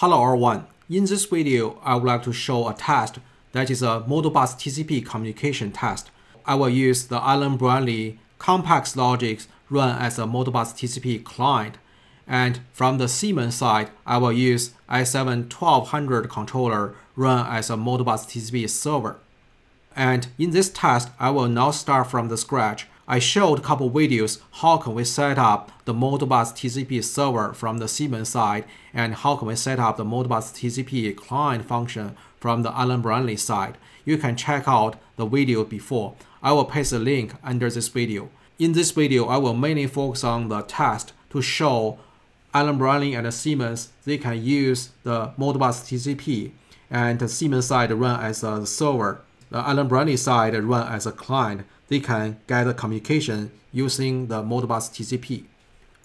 Hello everyone. In this video, I would like to show a test that is a Modbus TCP communication test. I will use the Allen Bradley CompactLogix run as a Modbus TCP client. And from the Siemens side, I will use S7 1200 controller run as a Modbus TCP server. And in this test, I will not start from the scratch. I showed a couple videos how can we set up the Modbus TCP server from the Siemens side and how can we set up the Modbus TCP client function from the Allen Bradley side. You can check out the video before. I will paste a link under this video. In this video, I will mainly focus on the test to show Allen Bradley and Siemens they can use the Modbus TCP and the Siemens side run as a server. The Allen Bradley side run as a client they can get communication using the Modbus TCP.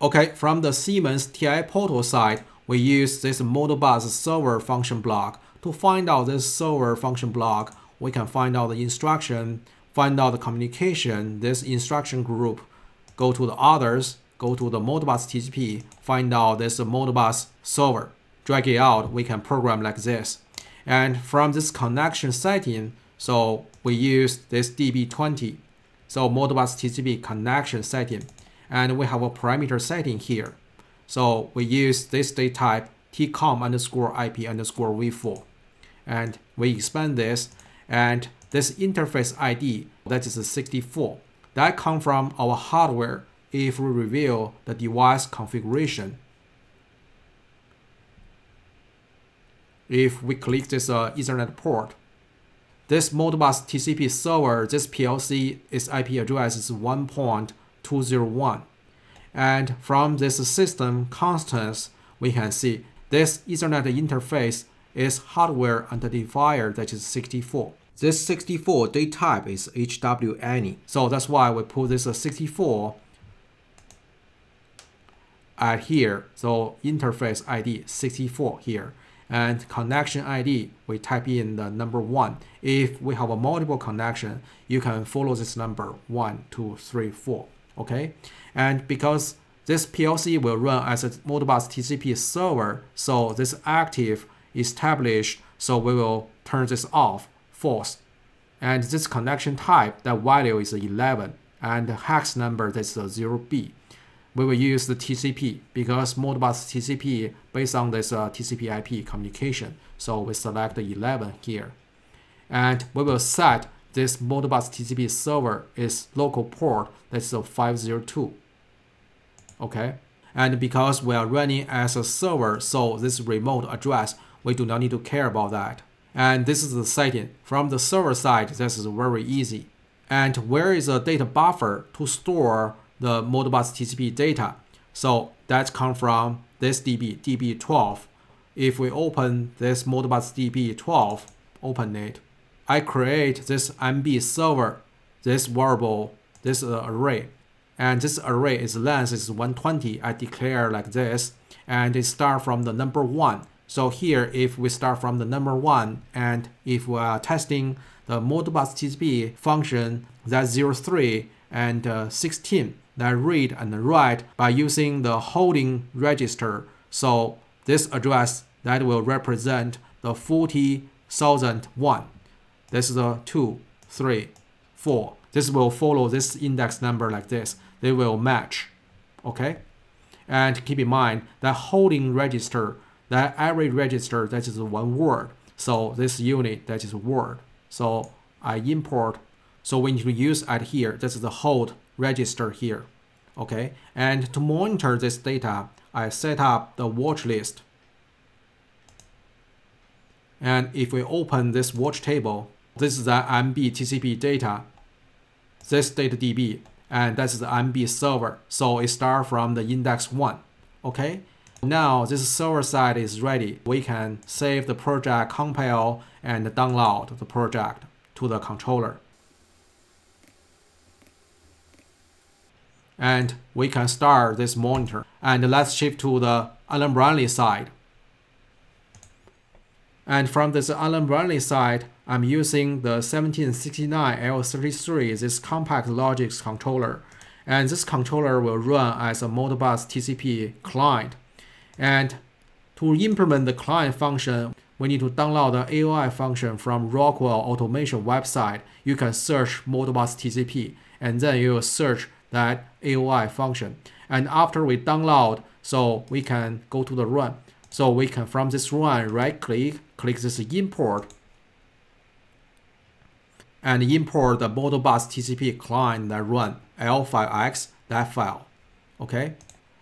Okay, from the Siemens TIA portal side, we use this Modbus server function block. To find out this server function block, we can find out the instruction, find out the communication, this instruction group, go to the others, go to the Modbus TCP, find out this Modbus server, drag it out, we can program like this. And from this connection setting, so we use this DB20 so Modbus TCP connection setting. And we have a parameter setting here. So we use this data type TCON underscore IP underscore v4. And we expand this and this interface ID, that is 64. That come from our hardware if we reveal the device configuration. If we click this uh, Ethernet port, this Modbus TCP server, this PLC, its IP address is 1.201. And from this system constants, we can see this Ethernet interface is hardware identifier that is 64. This 64 data type is HW_ANY. So that's why we put this 64 at here. So interface ID 64 here and connection ID, we type in the number one. If we have a multiple connection, you can follow this number one, two, three, four, okay? And because this PLC will run as a Modbus TCP server, so this active established, so we will turn this off, false. And this connection type, that value is 11, and the hex number, that's 0B we will use the TCP because Modbus TCP based on this uh, TCP IP communication. So we select the 11 here. And we will set this Modbus TCP server is local port, that's a 502. Okay. And because we are running as a server, so this remote address, we do not need to care about that. And this is the setting. From the server side, this is very easy. And where is a data buffer to store the Modbus TCP data. So that comes from this DB, DB12. If we open this Modbus DB12, open it, I create this MB server, this variable, this uh, array. And this array is length is 120. I declare like this, and it start from the number one. So here, if we start from the number one, and if we are testing the Modbus TCP function, that's 03 and uh, 16, that read and write by using the holding register. So this address that will represent the 40,001. This is a 2, 3, 4. This will follow this index number like this. They will match. Okay? And keep in mind that holding register, that every register that is one word. So this unit that is word. So I import. So we need to use at here. This is the hold register here. Okay, and to monitor this data, I set up the watch list. And if we open this watch table, this is the MB TCP data, this data DB, and that's the MB server. So it starts from the index one. Okay, now this server side is ready. We can save the project, compile, and download the project to the controller. And we can start this monitor. And let's shift to the Allen Bradley side. And from this Allen Bradley side, I'm using the 1769L33, this CompactLogix controller. And this controller will run as a Modbus TCP client. And To implement the client function, we need to download the AOI function from Rockwell Automation website. You can search Modbus TCP and then you will search that AOI function. And after we download, so we can go to the run. So we can from this run right click, click this import and import the Modbus TCP client that run L5X that file. Okay.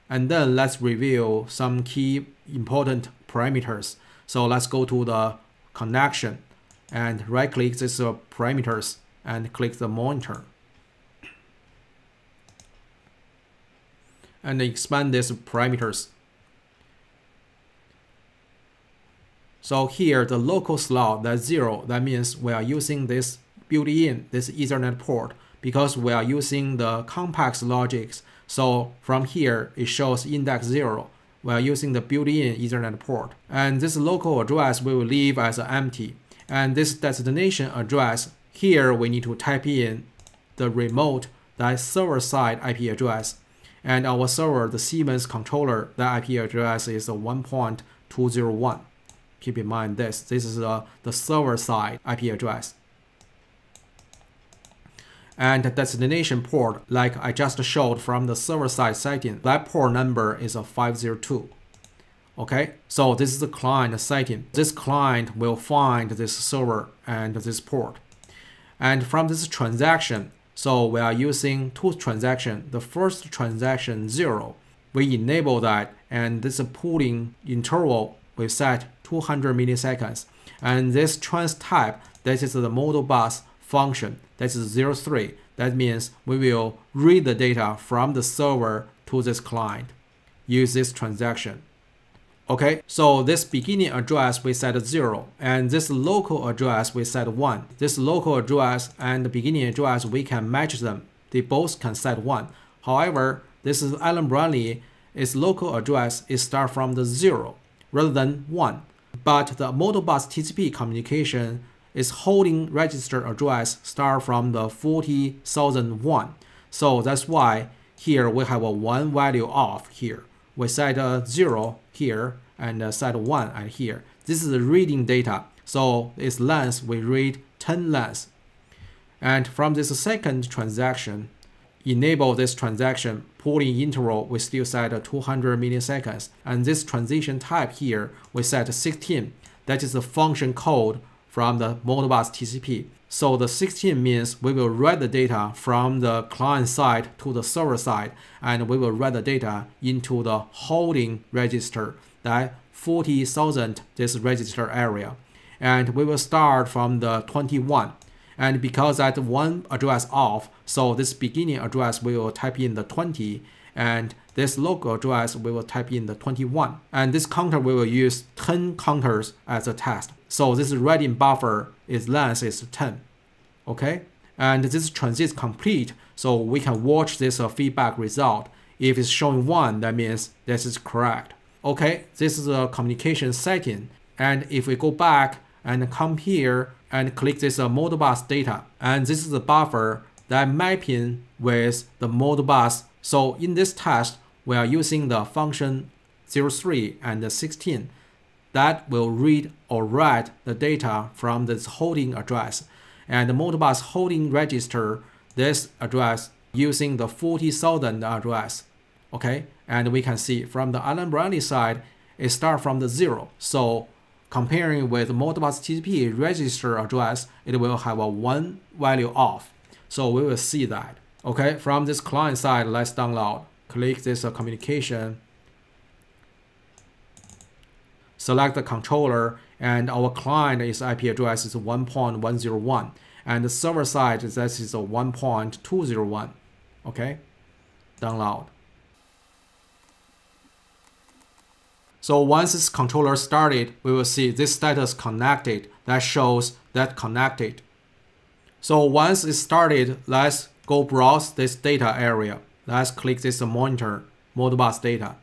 And then let's review some key important parameters. So let's go to the connection and right click this uh, parameters and click the monitor. And expand these parameters. So here the local slot that's zero, that means we are using this built-in, this Ethernet port because we are using the CompactLogix. So from here, it shows index 0. We are using the built-in Ethernet port. And this local address we will leave as empty. And this destination address, here we need to type in the remote, that server-side IP address. And our server, the Siemens controller, that IP address is 1.201. Keep in mind this. This is uh, the server-side IP address and destination port like I just showed from the server-side setting, that port number is a 502. Okay, so this is the client setting. This client will find this server and this port. And from this transaction, so we are using two transactions. The first transaction, zero, we enable that and this pooling interval we set 200 milliseconds. And this trans type, that is the Modbus function. That's 03. That means we will read the data from the server to this client. Use this transaction. Okay, so this beginning address we set 0 and this local address we set 1. This local address and the beginning address we can match them. They both can set 1. However, this is Allen Bradley, its local address is start from the 0 rather than 1. But the Modbus TCP communication is holding register address start from the 40,001. So that's why here we have a one value off here. We set a zero here and uh, set one and here. This is the reading data. So its length, we read 10 lengths. And from this second transaction, enable this transaction pooling interval, we still set uh, 200 milliseconds. And this transition type here, we set 16. That is the function code from the Modbus TCP. So the 16 means we will write the data from the client side to the server side, and we will write the data into the holding register, that 40,000 this register area. And we will start from the 21. And because that one address off, so this beginning address we will type in the 20, and this local address we will type in the 21. And this counter we will use 10 counters as a test. So this writing buffer is length is 10. Okay, and this transit complete, so we can watch this uh, feedback result. If it's showing one, that means this is correct. Okay, this is a communication setting. And if we go back and come here and click this uh, Modbus data, and this is the buffer that I'm mapping with the Modbus. So in this test, we are using the function 03 and 16 that will read or write the data from this holding address. And the Modbus holding register this address using the 40,000 address. Okay, and we can see from the Allen Bradley side, it starts from the zero. So comparing with Modbus TCP register address, it will have a one value off. So we will see that. Okay, from this client side, let's download. Click this uh, communication select the controller, and our client is IP address is 1.101, and the server side is this is a 1.201. Okay, download. So once this controller started, we will see this status connected that shows that connected. So once it started, let's go browse this data area. Let's click this monitor, Modbus data.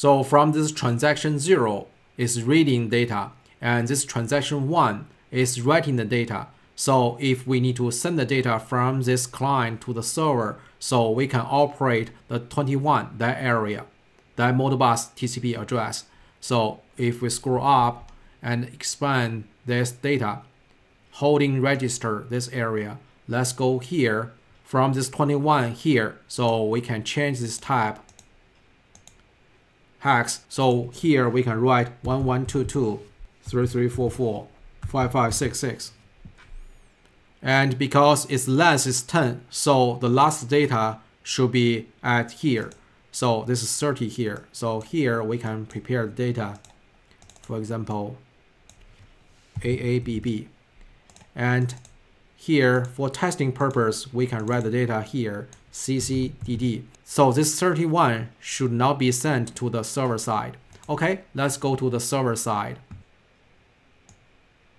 So from this transaction 0 is reading data and this transaction 1 is writing the data. So if we need to send the data from this client to the server, so we can operate the 21, that area, that Modbus TCP address. So if we scroll up and expand this data, holding register this area, let's go here from this 21 here. So we can change this type hex. So here we can write 1122 3344 5566. And because its length is 10, so the last data should be at here. So this is 30 here. So here we can prepare the data. For example, AABB. And here for testing purpose, we can write the data here, CCDD. So this 31 should not be sent to the server side. Okay, let's go to the server side.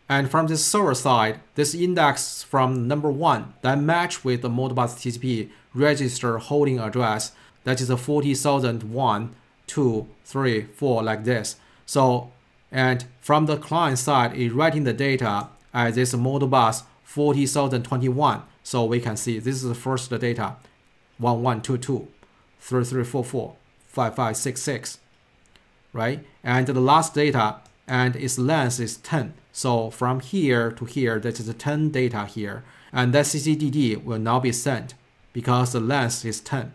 And from this server side, this index from number one that match with the Modbus TCP register holding address, that is a 40,001, 2, 3, 4, like this. So, and from the client side, it writing the data as this Modbus 40,021. So we can see this is the first data, 1122, 3344, 5566, right? And the last data, and its length is 10. So from here to here, this is 10 data here. And that CCDD will now be sent because the length is 10.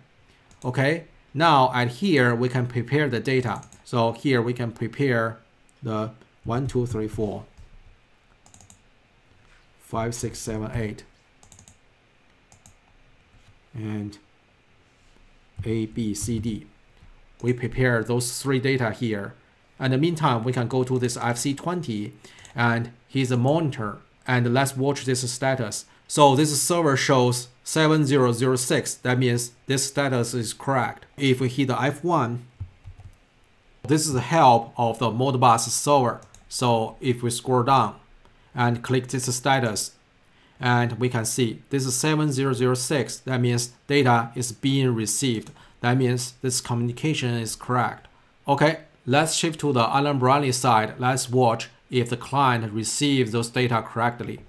Okay, now at here, we can prepare the data. So here we can prepare the 1, 2, 3, 4, 5, 6, 7, 8. And A, B, C, D. We prepare those three data here. In the meantime, we can go to this FC20 and he's a monitor. And let's watch this status. So this server shows 7006. That means this status is correct. If we hit the F1, this is the help of the Modbus server. So if we scroll down and click this status, and we can see this is 7006. That means data is being received. That means this communication is correct. Okay, let's shift to the Allen Bradley side. Let's watch if the client receives those data correctly.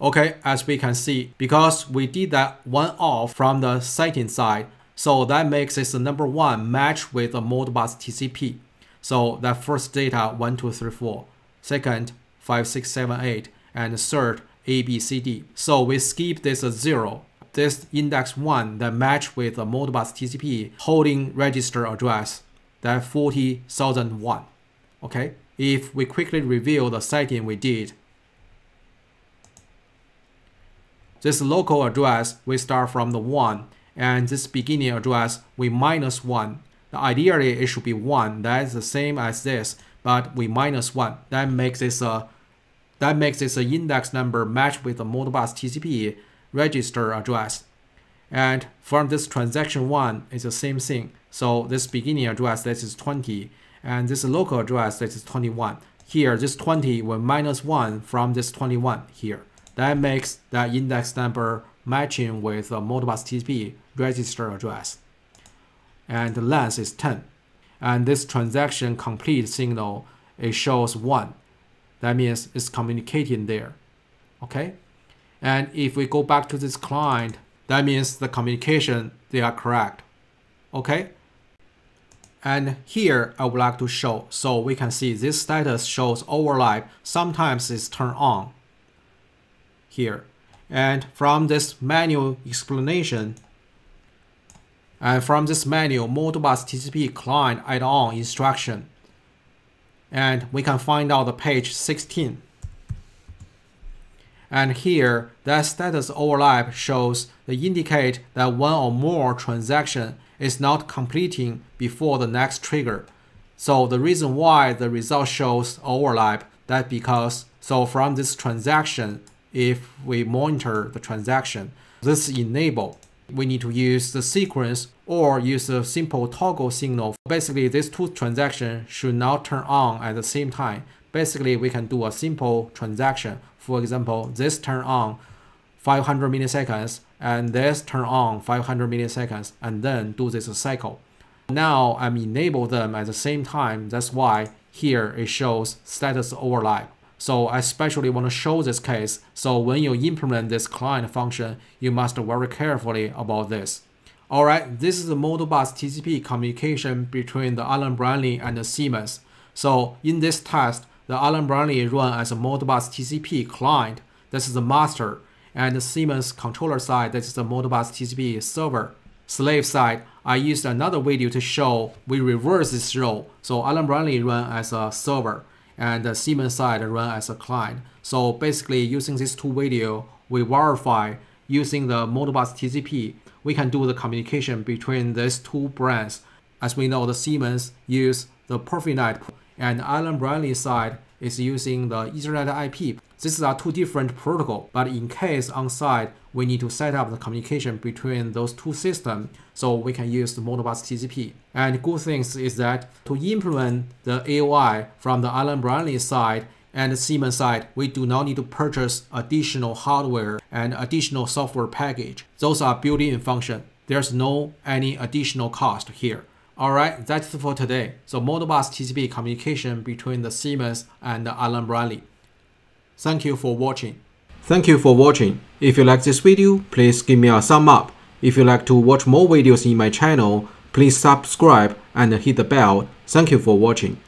Okay, as we can see, because we did that one off from the setting side, so that makes this number one match with the Modbus TCP. So that first data 1, 2, 3, 4, second 5, 6, 7, 8, and third A, B, C, D. So we skip this 0. This index 1 that match with the Modbus TCP holding register address that 40,001. Okay, if we quickly review the setting we did, this local address, we start from the 1, and this beginning address, we minus 1. Now, ideally, it should be 1. That's the same as this, but we minus 1. That makes this a that makes this index number match with the Modbus TCP register address. And from this transaction 1, it's the same thing. So this beginning address, this is 20 and this local address this is 21. Here, this 20 will minus 1 from this 21 here. That makes that index number matching with the Modbus TCP register address. And the length is 10. And this transaction complete signal, it shows 1. That means it's communicating there. Okay? And if we go back to this client, that means the communication, they are correct. Okay? And here I would like to show, so we can see this status shows overlap, sometimes it's turned on here. And from this manual explanation, and from this manual Modbus TCP client add-on instruction, and we can find out the page 16. And here, that status overlap shows the indicate that one or more transaction is not completing before the next trigger. So the reason why the result shows overlap that because so from this transaction, if we monitor the transaction, this enable, we need to use the sequence or use a simple toggle signal. Basically, these two transactions should not turn on at the same time. Basically, we can do a simple transaction. For example, this turn on 500 milliseconds and this turn on 500 milliseconds and then do this cycle. Now I'm enable them at the same time. That's why here it shows status overlap. So I especially want to show this case. So when you implement this client function, you must very carefully about this. Alright, this is the Modbus TCP communication between the Allen Bradley and the Siemens. So in this test, the Allen Bradley run as a Modbus TCP client. This is the master. And the Siemens controller side, this is the Modbus TCP server. Slave side, I used another video to show we reverse this role. So Allen Bradley run as a server and the Siemens side run as a client. So basically using these two video, we verify using the Modbus TCP, we can do the communication between these two brands. As we know, the Siemens use the Profinet and Allen Bradley side is using the Ethernet IP. These are two different protocol, but in case on site, we need to set up the communication between those two systems, so we can use the Modbus TCP. And good things is that to implement the AOI from the Allen Bradley side and Siemens side, we do not need to purchase additional hardware and additional software package. Those are built-in function. There's no any additional cost here. Alright, that's it for today. So Modbus TCP communication between the Siemens and the Allen Bradley. Thank you for watching. Thank you for watching. If you like this video, please give me a thumb up. If you like to watch more videos in my channel, please subscribe and hit the bell. Thank you for watching.